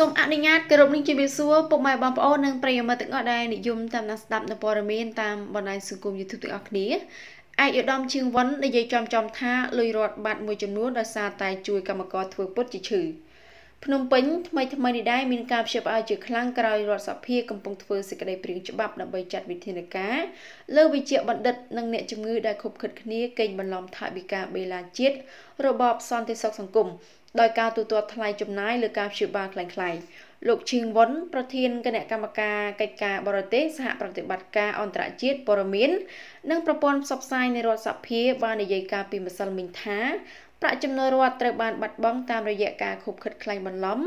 សូមអនុញ្ញាតគោរពនឹងជម្រាបសួរពុកម៉ែបងប្អូននិងប្រិយមិត្តទាំងអស់ដែលនិយមតាមដានស្ដាប់នៅព័ត៌មានតាមបណ្ដាញសង្គម YouTube ទាំងអស់គ្នាឯកឧត្តមជាងវុននិយាយចំចំថាលុយរត់បាត់មួយចំនួនដោយសារតែជួយកម្មករធ្វើពុតជាឈឺភ្នំពេញថ្មីថ្មីនេះដែរមានការព្យាបាលជាខ្លាំងក្រោយរដ្ឋសភាកំពុងធ្វើសេចក្តីព្រាងច្បាប់ដើម្បីចាត់វិធានការលើវិជ្ជាបណ្ឌិតនិងអ្នកជំងឺដែលខុបខិតគ្នាកេងបន្លំថវិកាបេឡាជាតិរបបសន្តិសុខសង្គម ដោយការទូទាត់ថ្លៃចំណាយលើការព្យាបាលខ្លាំងៗលោកឈៀងវុនប្រធានគណៈកម្មការកិច្ចការបរទេសសហប្រតិបត្តិការអន្តរជាតិព័រមៀននិងប្រព័ន្ធផ្សព្វផ្សាយនៃរដ្ឋសភាបាននិយាយការពីម្សិលមិញថាប្រាក់ចំណូលរដ្ឋត្រូវបានបាត់បង់តាមរយៈការខូបខិតខ្លែងបន្លំ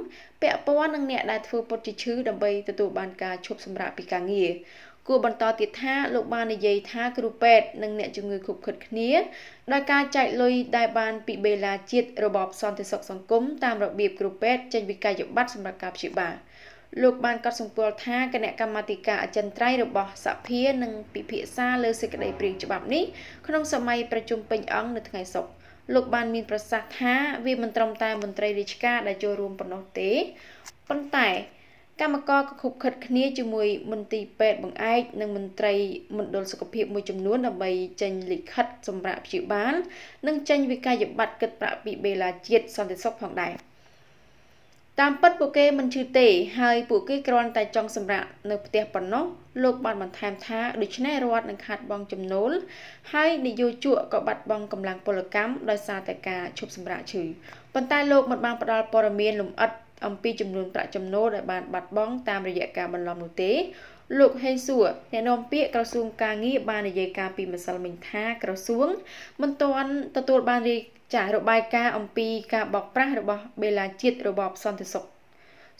ពាក់ព័ន្ធនឹងអ្នកដែលធ្វើពុតជាឈឺដើម្បីទទួលបានការឈប់សម្រាកពីការងារ គួរបន្តទៀតថាលោកបាននិយាយថាគ្រូពេទ្យនិងអ្នកជំងឺខុបខិតគ្នាដោយការចែកលុយដែលបានពីបេឡាជាតិរបបសន្តិសុខសង្គមតាមរបៀបគ្រូពេទ្យចេញវិក័យប័ត្រសម្រាប់ការព្យាបាលលោកបានកត់សម្គាល់ថាគណៈកម្មាធិការអចិន្ត្រៃយ៍របស់សភានឹងពិភាក្សាលើសេចក្តីព្រាងច្បាប់នេះក្នុងសម័យប្រជុំពេញអង្គនៅថ្ងៃសុក្រលោកបានមានប្រសាសន៍ថាវាមិនត្រឹមតែមន្ត្រីរាជការដែលចូលរួមប៉ុណ្ណោះទេប៉ុន្តែ កម្មករក៏ខុបខិតគ្នាជាមួយមន្ទីរពេទ្យបង្អែកនិងមន្ត្រីមណ្ឌលសុខភាពមួយចំនួនដើម្បីចេញលិខិតសម្រាប់ព្យាបាល និងចេញវិក័យប័ត្រគិតប្រាក់ពីបេឡាជាតិសន្តិសុខផងដែរតាមពិតពួកគេមិនឈឺទេ ហើយពួកគេគ្រាន់តែចង់សម្រាកនៅផ្ទះប៉ុណ្ណោះលោកបានបន្ថែមថាដូច្នេះរដ្ឋនឹងខាត់បងចំណូលហើយនយោជកក៏បាត់បង់កម្លាំងពលកម្មដោយសារតែការឈប់សម្រាកឈឺប៉ុន្តែលោកមិនបានផ្ដល់ព័ត៌មានលម្អិត អំពីចំនួនប្រាក់ចំណូលដែលបានបាត់បង់តាមរយៈការបន្លំនោះទេលោកហេងសួរអ្នកនាំពាក្យក្រសួងការងារបាននិយាយការពីម្សិលមិញថាក្រសួងមិនទាន់ទទួលបានរាយចារបាយការណ៍អំពីការបោកប្រាស់របស់បេឡាជាតិរបបសន្តិសុខ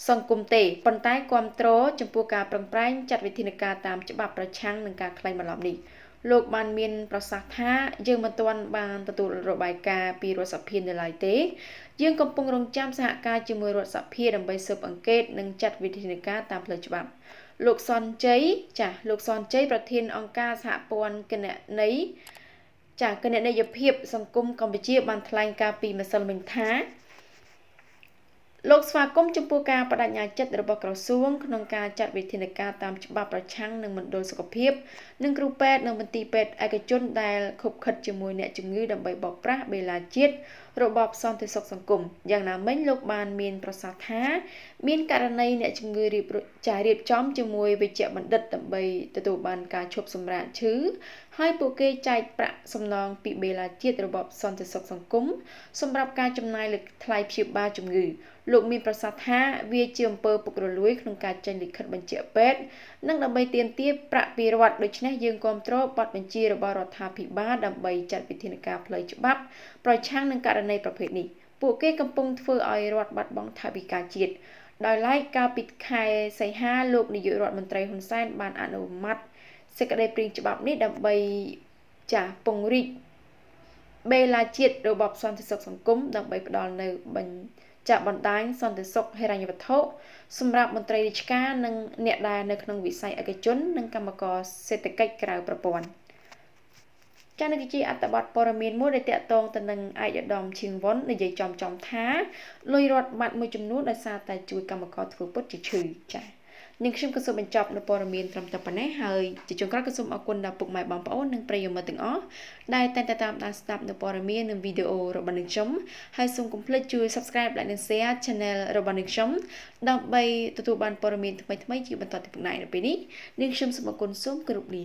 សង្គមទេប៉ុន្តែគ្រប់គ្រងចំពោះការប្រឹងប្រែងចាត់វិធានការតាមច្បាប់ប្រឆាំងនឹងការក្លែងបន្លំនេះ លោកបានមានប្រសាសន៍ថាយើងមិនទាន់បានទទួលរបាយការណ៍ពីរដ្ឋសភានៅឡើយទេយើងកំពុងរងចាំសហការជាមួយរដ្ឋសភាដើម្បីស៊ើបអង្កេតនិងចាត់វិធានការតាមផ្លូវច្បាប់លោកសនជ័យចាស់លោកសនជ័យប្រធានអង្គការសហព័ន្ធគណនេយ្យចាគណនេយ្យភាពសង្គមកម្ពុជាបានថ្លែងការពីម្សិលមិញថា លោកស្វាគមន៍ចំពោះការបដិញ្ញាចិត្តរបស់ក្រសួងក្នុងការចាត់វិធានការតាមច្បាប់ប្រឆាំងនឹងមណ្ឌលសុខភាពនិងគ្រូពេទ្យនិងមន្ទីរពេទ្យឯកជនដែលខុបខិតជាមួយអ្នកជំងឺដើម្បីបោកប្រាស់បេឡាជាតិរបបសន្តិសុខសង្គមយ៉ាងណាមិញលោកបានមានប្រសាសន៍ថាមានករណីអ្នកជំងឺរៀបចារៀបចំជាមួយវិជ្ជបណ្ឌិតដើម្បីទទួលបានការឈប់សម្រាកឈឺ ហើយពួកគេចែកប្រាក់សំណងពីបេឡាជាតិរបបសន្តិសុខសង្គមសម្រាប់ការចំណាយលើថ្លៃព្យាបាលជំងឺលោកមានប្រសាសន៍ថាវាជាអំពើពុករលួយក្នុងការចេញលិខិតបញ្ជាពេទ្យនិងដើម្បីទាមទារប្រាក់ពីរដ្ឋដូច្នេះយើងគ្រប់គ្រងបទបញ្ជារបស់រដ្ឋាភិបាលដើម្បីចាត់វិធានការផ្លូវច្បាប់ប្រឆាំងនឹងករណីប្រភេទនេះពួកគេកំពុងធ្វើឲ្យរដ្ឋបាត់បង់ថវិកាជាតិដោយឡែកកាលពីខែសីហាលោកនាយករដ្ឋមន្ត្រីហ៊ុនសែនបានអនុម័ត សេចក្តីព្រាងច្បាប់នេះដើម្បីចាស់ពង្រីកបេឡាជាតិរបបសន្តិសុខសង្គមដើម្បីផ្ដល់នៅបញ្ចាក់បណ្ដាញសន្តិសុខហិរញ្ញវត្ថុសម្រាប់មន្ត្រីរាជការនិងអ្នកដែលនៅក្នុងវិស័យឯកជននិងកម្មករសេដ្ឋកិច្ចក្រៅប្រព័ន្ធចា៎នេះគឺជាអត្ថបទព័ត៌មានមួយដែលតាក់ទងទៅនឹងឯកឧត្តមឈៀងវុននិយាយចំចំថាលុយរដ្ឋបាត់មួយចំនួនដោយសារតែជួយកម្មករធ្វើពុតជាឈឺចា៎ នាងខ្ញុំក៏សូមបញ្ចប់នៅព័ត៌មានត្រឹមតែប៉ុណ្ណេះហើយជាចុងក្រោយក៏សូមអរគុណដល់ពុកម៉ែបងប្អូននិងប្រិយមិត្តទាំងអស់ដែលតែងតែតាមដានស្ដាប់នៅព័ត៌មាននិងវីដេអូរបស់នាងខ្ញុំហើយសូមកុំភ្លេចជួយ Subscribe และ Share Channel របស់នាងខ្ញុំដើម្បីទទួលបានព័ត៌មានថ្មីៗជាបន្តទៅពីនេះនៅពេលនេះនាងខ្ញុំសូមអរគុណសូមគោរពលា